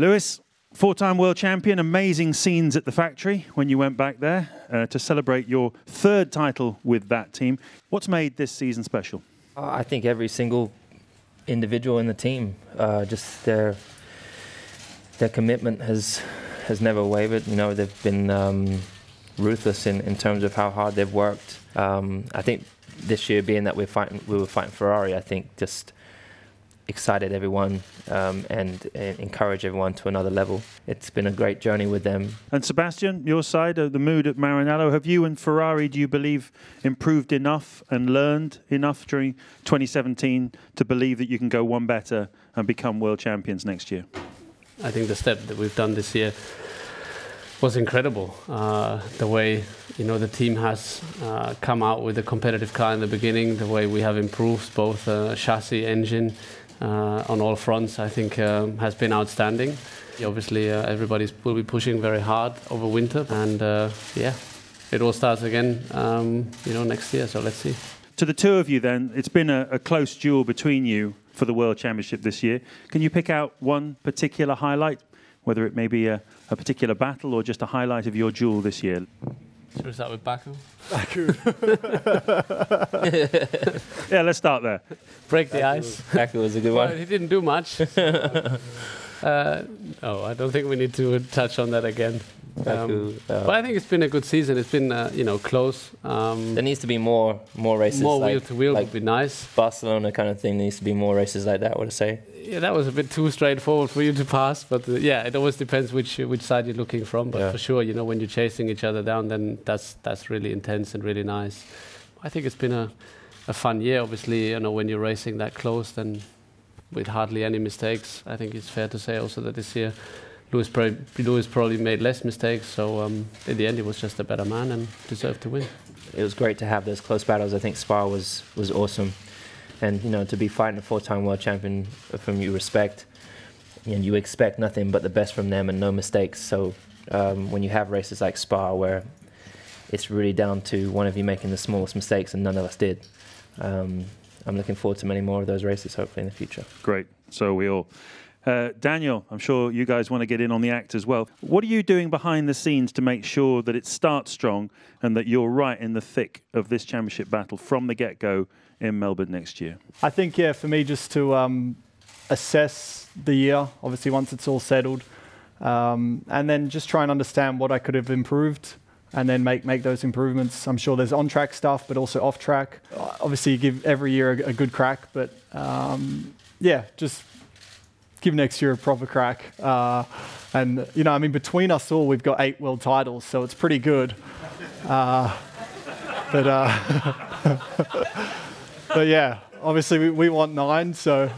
Lewis, four time world champion, amazing scenes at the factory when you went back there uh, to celebrate your third title with that team. What's made this season special? Uh, I think every single individual in the team, uh, just their their commitment has has never wavered. You know, they've been um, ruthless in, in terms of how hard they've worked. Um, I think this year, being that we're fighting, we were fighting Ferrari, I think just excited everyone um, and, and encourage everyone to another level. It's been a great journey with them. And Sebastian, your side of the mood at Maranello, have you and Ferrari, do you believe, improved enough and learned enough during 2017 to believe that you can go one better and become world champions next year? I think the step that we've done this year was incredible. Uh, the way you know the team has uh, come out with a competitive car in the beginning, the way we have improved both uh, chassis, engine uh, on all fronts, I think um, has been outstanding. Obviously, uh, everybody will be pushing very hard over winter, and uh, yeah, it all starts again, um, you know, next year. So let's see. To the two of you, then, it's been a, a close duel between you for the World Championship this year. Can you pick out one particular highlight, whether it may be a, a particular battle or just a highlight of your duel this year? Should we start with Baku? Baku. yeah, let's start there. Break the ice. Baku was a good well, one. he didn't do much. uh, no, I don't think we need to touch on that again. Um, uh, but I think it's been a good season. It's been, uh, you know, close. Um, there needs to be more more races. more like, wheel to wheel like would be nice. Barcelona kind of thing. There needs to be more races like that. Would I say? Yeah, that was a bit too straightforward for you to pass. But uh, yeah, it always depends which which side you're looking from. But Yeah. for sure, you know, when you're chasing each other down, then that's that's really intense and really nice. I think it's been a a fun year. Obviously, you know, when you're racing that close, then with hardly any mistakes, I think it's fair to say also that this year. Lewis, probably, Lewis probably made less mistakes, so um, in the end he was just a better man and deserved to win. It was great to have those close battles. I think Spa was was awesome, and you know to be fighting a four-time world champion from you respect, and you expect nothing but the best from them and no mistakes. So um, when you have races like Spa where it's really down to one of you making the smallest mistakes and none of us did, um, I'm looking forward to many more of those races hopefully in the future. Great. So we all. Uh, Daniel, I'm sure you guys want to get in on the act as well. What are you doing behind the scenes to make sure that it starts strong and that you're right in the thick of this championship battle from the get go in Melbourne next year? I think, yeah, for me, just to um, assess the year, obviously, once it's all settled, um, and then just try and understand what I could have improved and then make, make those improvements. I'm sure there's on track stuff, but also off track. Obviously, you give every year a, a good crack, but um, yeah, just give next year a proper crack. Uh, and, you know, I mean, between us all, we've got eight world titles, so it's pretty good. Uh, but, uh, but yeah, obviously we, we want nine, so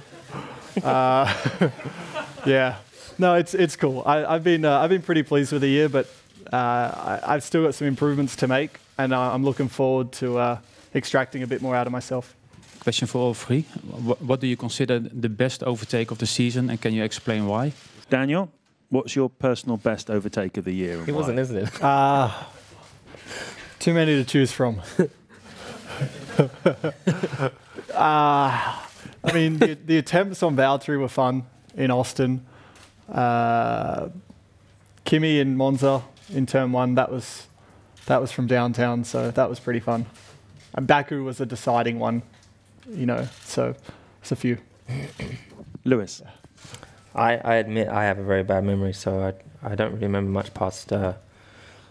uh, yeah. No, it's it's cool. I, I've been uh, I've been pretty pleased with the year, but uh, I, I've still got some improvements to make, and I'm looking forward to extracting a bit more out of myself. Question for all three. What, what do you consider the best overtake of the season, and can you explain why? Daniel, what's your personal best overtake of the year? It why? wasn't, isn't it? Uh, too many to choose from. uh, I mean, the, the attempts on Valtteri were fun in Austin. Uh, Kimi in Monza in turn one, that was that was from downtown, so that was pretty fun. And Baku was a deciding one, you know. So it's a few. Lewis. I, I admit I have a very bad memory, so I I don't really remember much past. Uh,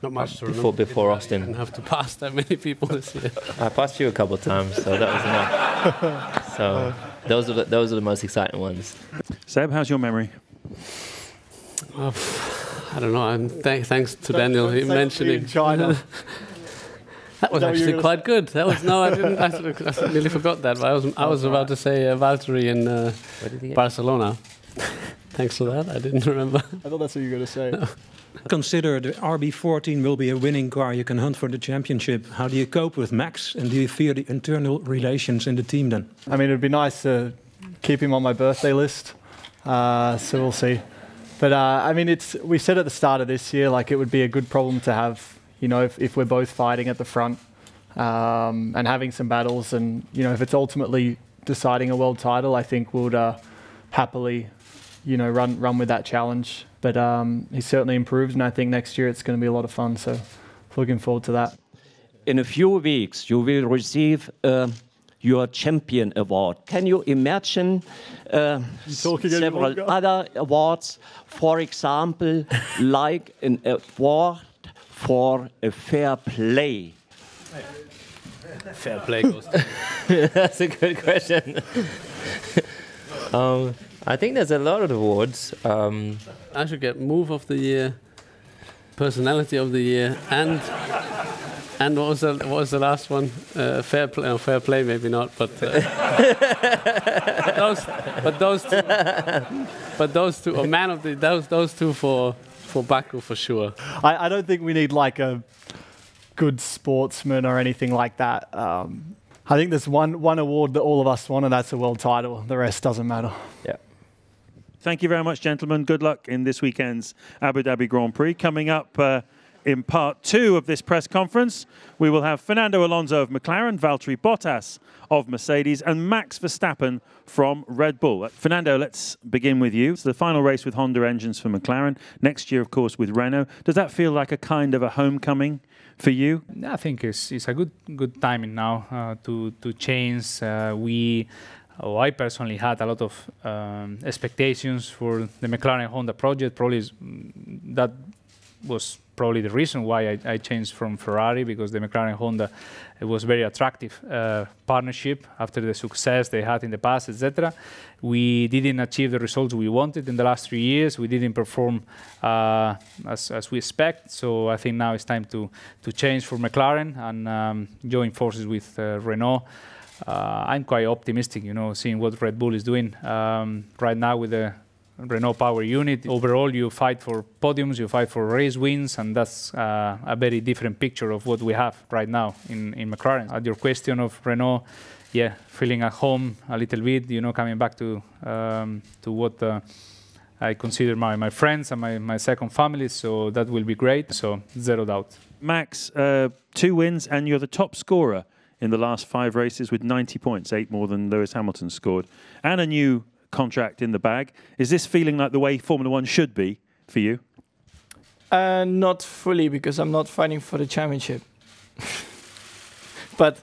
Not much to Before- remember. before Didn't- Austin. Didn't have to pass that many people this year. I passed you a couple of times, so that was enough. so those are the, those are the most exciting ones. Seb, how's your memory? Oh, I don't know. I'm th- thanks to Daniel Don't he say me mentioning China. That was Is that what you actually were quite good. That was no, I didn't. I, sort of- I nearly forgot that. But I was I was about to say uh, Valtteri in uh, Where did he get? Barcelona. Thanks for that. I didn't remember. I thought that's what you were going to say. Consider the RB14 will be a winning car. You can hunt for the championship. How do you cope with Max? And do you fear the internal relations in the team then? I mean, it'd be nice to keep him on my birthday list. Uh, so we'll see. But uh, I mean, it's we said at the start of this year like it would be a good problem to have. You know, if, if we're both fighting at the front um, and having some battles, and you know, if it's ultimately deciding a world title, I think we'd uh, happily you know, run run with that challenge. But um, he certainly improved, and I think next year it's going to be a lot of fun. So looking forward to that. In a few weeks, you will receive uh, your champion award. Can you imagine uh, several other awards? For example, like an award for a fair play. Fair play goes. That's a good question. um, I think there's a lot of awards. Um, I should get move of the year, personality of the year, and and what was the, what was the last one? Uh, fair play, oh, fair play, maybe not, but uh, those, but those two, but those two, or man of the those those two for for Baku for sure. I, I don't think we need like a good sportsman or anything like that. Um, I think there's one one award that all of us want, and that's a world title. The rest doesn't matter. yeah. Thank you very much, gentlemen. Good luck in this weekend's Abu Dhabi Grand Prix. Coming up uh, in part two of this press conference, we will have Fernando Alonso of McLaren, Valtteri Bottas of Mercedes, and Max Verstappen from Red Bull. Uh, Fernando, let's begin with you. It's the final race with Honda engines for McLaren. Next year, of course, with Renault. Does that feel like a kind of a homecoming for you? I think it's, it's a good good timing now uh, to to change. Uh, we, oh, I personally had a lot of um, expectations for the McLaren Honda project. Probably mm, that was probably the reason why I, I changed from Ferrari because the McLaren Honda it was very attractive uh, partnership after the success they had in the past, etc. We didn't achieve the results we wanted in the last three years. We didn't perform uh, as, as we expect. So I think now it's time to to change for McLaren and um, join forces with uh, Renault. Uh, I'm quite optimistic, you know, seeing what Red Bull is doing um, right now with the Renault Power Unit. Overall, you fight for podiums, you fight for race wins, and that's uh, a very different picture of what we have right now in, in McLaren. At your question of Renault, yeah, feeling at home a little bit, you know, coming back to um, to what uh, I consider my, my friends and my, my second family, so that will be great. So zero doubt. Max, uh, two wins, and you're the top scorer in the last five races with 90 points, eight more than Lewis Hamilton scored, and a new contract in the bag. Is this feeling like the way Formula One should be for you? Uh, not fully because I'm not fighting for the championship. but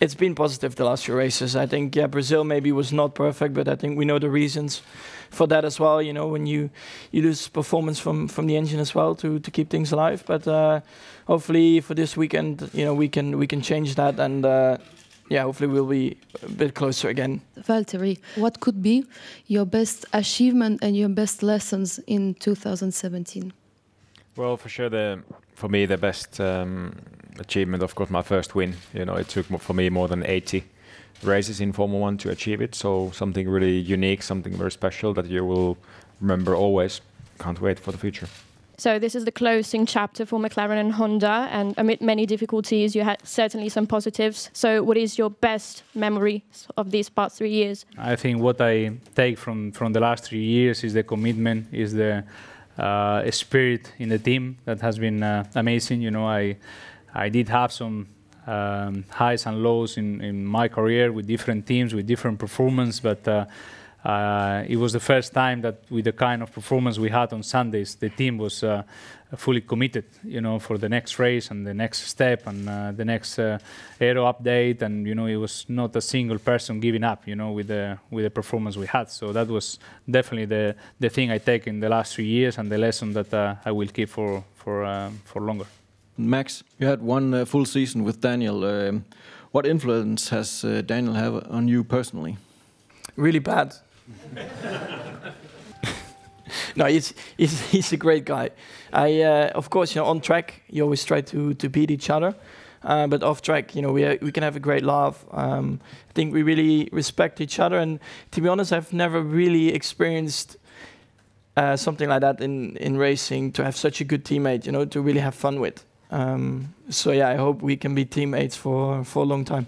it's been positive the last few races. I think yeah, Brazil maybe was not perfect, but I think we know the reasons for that as well. You know, when you you lose performance from from the engine as well to to keep things alive. But uh, hopefully for this weekend, you know, we can we can change that and. Uh, yeah, hopefully we'll be a bit closer again. Valtteri, what could be your best achievement and your best lessons in 2017? Well, for sure, the for me the best um, achievement, of course, my first win. You know, it took for me more than 80 races in Formula One to achieve it. So something really unique, something very special that you will remember always. Can't wait for the future. So this is the closing chapter for McLaren and Honda, and amid many difficulties, you had certainly some positives. So, what is your best memory of these past three years? I think what I take from from the last three years is the commitment, is the uh, spirit in the team that has been uh, amazing. You know, I I did have some um, highs and lows in, in my career with different teams, with different performance, but. Uh, uh, it was the first time that with the kind of performance we had on Sundays, the team was uh, fully committed, you know, for the next race and the next step and uh, the next uh, aero update. And you know, it was not a single person giving up, you know, with the with the performance we had. So that was definitely the the thing I take in the last three years and the lesson that uh, I will keep for for um, for longer. Max, you had one uh, full season with Daniel. Um, what influence has Daniel have on you personally? Really bad no, he's, he's, he's a great guy. I, uh, of course, you know, on track, you always try to, to beat each other. Uh, but off track, you know, we, we can have a great laugh. Um, I think we really respect each other. And to be honest, I've never really experienced uh, something like that in, in racing to have such a good teammate, you know, to really have fun with. Um, so yeah, I hope we can be teammates for, for a long time.